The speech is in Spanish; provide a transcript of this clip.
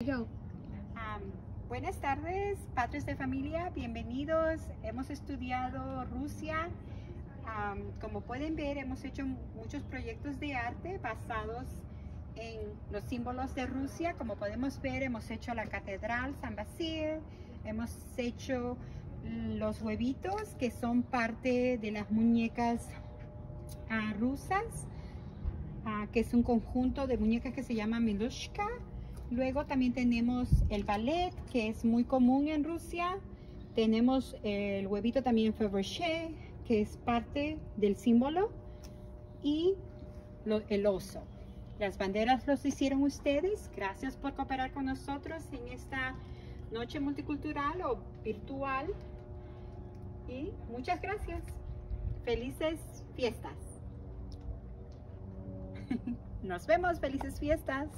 Am, buenas tardes, padres de familia, bienvenidos. Hemos estudiado Rusia. Como pueden ver, hemos hecho muchos proyectos de arte basados en los símbolos de Rusia. Como podemos ver, hemos hecho la Catedral San Basil, hemos hecho los huevitos que son parte de las muñecas ah, rusas, ah, que es un conjunto de muñecas que se llama Milushka. Luego también tenemos el ballet, que es muy común en Rusia. Tenemos el huevito también Fabergé, que es parte del símbolo. Y lo- el oso. Las banderas los hicieron ustedes. Gracias por cooperar con nosotros en esta noche multicultural o virtual. Y muchas gracias. Felices fiestas. Nos vemos. Felices fiestas.